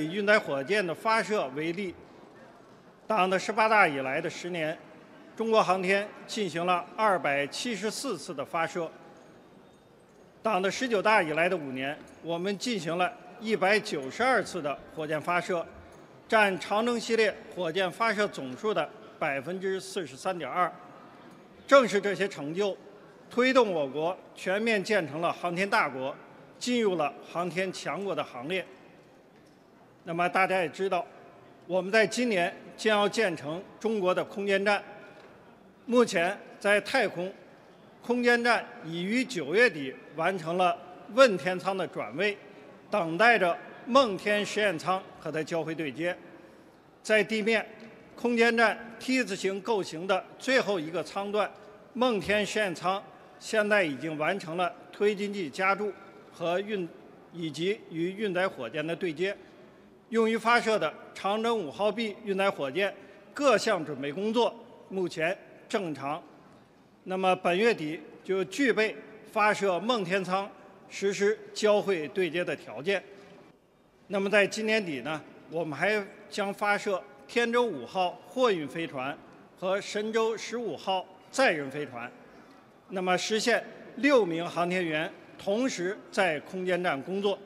以运载火箭的发射为例，党的十八大以来的十年，中国航天进行了二百七十四次的发射；党的十九大以来的五年，我们进行了一百九十二次的火箭发射，占长征系列火箭发射总数的百分之四十三点二。正是这些成就，推动我国全面建成了航天大国，进入了航天强国的行列。那么大家也知道，我们在今年将要建成中国的空间站。目前在太空，空间站已于九月底完成了问天舱的转位，等待着梦天实验舱和它交会对接。在地面，空间站 T 字形构型的最后一个舱段梦天实验舱，现在已经完成了推进剂加注和运以及与运载火箭的对接。用于发射的长征五号 B 运载火箭各项准备工作目前正常，那么本月底就具备发射梦天舱实施交会对接的条件。那么在今年底呢，我们还将发射天舟五号货运飞船和神舟十五号载人飞船，那么实现六名航天员同时在空间站工作。